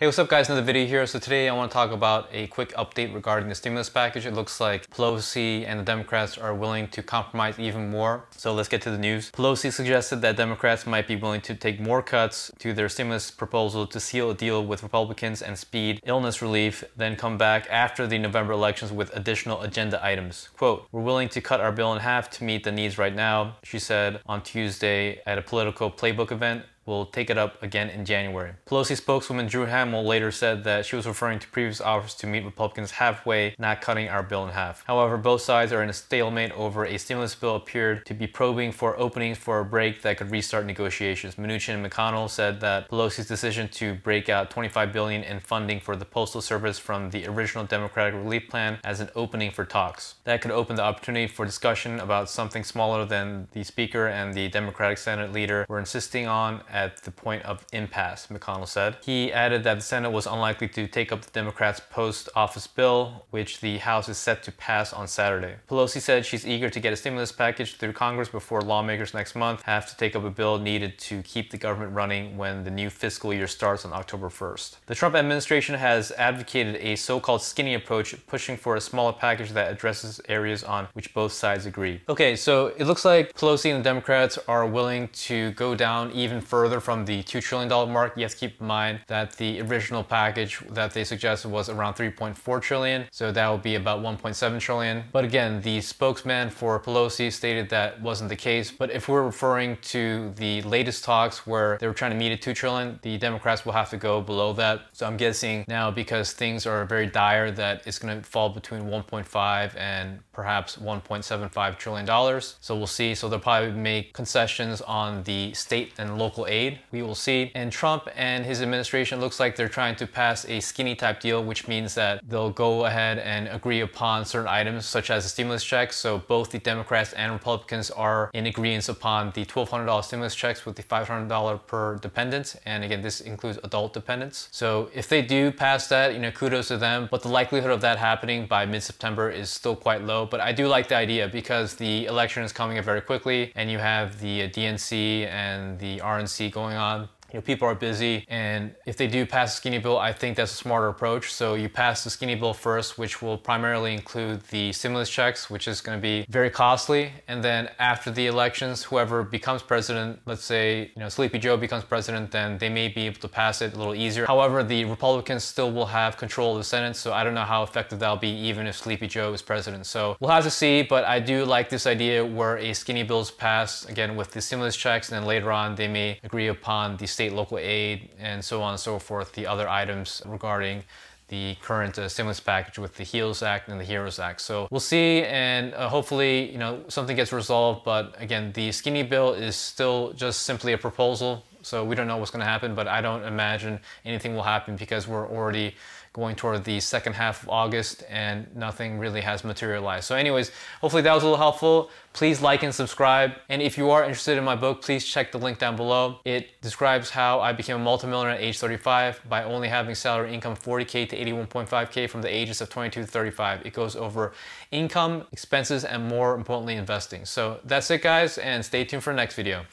Hey, what's up guys? Another video here. So today I want to talk about a quick update regarding the stimulus package. It looks like Pelosi and the Democrats are willing to compromise even more. So let's get to the news. Pelosi suggested that Democrats might be willing to take more cuts to their stimulus proposal to seal a deal with Republicans and speed illness relief, then come back after the November elections with additional agenda items. Quote, we're willing to cut our bill in half to meet the needs right now, she said on Tuesday at a Politico Playbook event will take it up again in January. Pelosi spokeswoman Drew Hamill later said that she was referring to previous offers to meet Republicans halfway, not cutting our bill in half. However, both sides are in a stalemate over a stimulus bill appeared to be probing for openings for a break that could restart negotiations. Mnuchin and McConnell said that Pelosi's decision to break out 25 billion in funding for the Postal Service from the original Democratic relief plan as an opening for talks. That could open the opportunity for discussion about something smaller than the Speaker and the Democratic Senate leader were insisting on at the point of impasse, McConnell said. He added that the Senate was unlikely to take up the Democrats' post office bill, which the House is set to pass on Saturday. Pelosi said she's eager to get a stimulus package through Congress before lawmakers next month have to take up a bill needed to keep the government running when the new fiscal year starts on October 1st. The Trump administration has advocated a so-called skinny approach, pushing for a smaller package that addresses areas on which both sides agree. Okay, so it looks like Pelosi and the Democrats are willing to go down even further further from the $2 trillion mark. You have to keep in mind that the original package that they suggested was around 3.4 trillion. So that would be about 1.7 trillion. But again, the spokesman for Pelosi stated that wasn't the case. But if we're referring to the latest talks where they were trying to meet at 2 trillion, the Democrats will have to go below that. So I'm guessing now because things are very dire that it's going to fall between 1.5 and perhaps 1.75 trillion dollars. So we'll see. So they'll probably make concessions on the state and local aid we will see. And Trump and his administration looks like they're trying to pass a skinny type deal, which means that they'll go ahead and agree upon certain items such as the stimulus checks. So both the Democrats and Republicans are in agreement upon the $1,200 stimulus checks with the $500 per dependent. And again, this includes adult dependents. So if they do pass that, you know, kudos to them. But the likelihood of that happening by mid-September is still quite low. But I do like the idea because the election is coming up very quickly and you have the DNC and the RNC going on you know, people are busy and if they do pass the skinny bill, I think that's a smarter approach. So you pass the skinny bill first, which will primarily include the stimulus checks, which is going to be very costly. And then after the elections, whoever becomes president, let's say, you know, Sleepy Joe becomes president, then they may be able to pass it a little easier. However, the Republicans still will have control of the Senate. So I don't know how effective that'll be even if Sleepy Joe is president. So we'll have to see, but I do like this idea where a skinny bill is passed again with the stimulus checks and then later on they may agree upon the state local aid, and so on and so forth, the other items regarding the current uh, stimulus package with the HEALS Act and the HEROES Act. So we'll see, and uh, hopefully, you know, something gets resolved. But again, the skinny bill is still just simply a proposal. So we don't know what's going to happen, but I don't imagine anything will happen because we're already going toward the second half of August and nothing really has materialized. So anyways, hopefully that was a little helpful. Please like and subscribe. And if you are interested in my book, please check the link down below. It describes how I became a multimillionaire at age 35 by only having salary income 40K to 81.5K from the ages of 22 to 35. It goes over income, expenses, and more importantly, investing. So that's it guys, and stay tuned for the next video.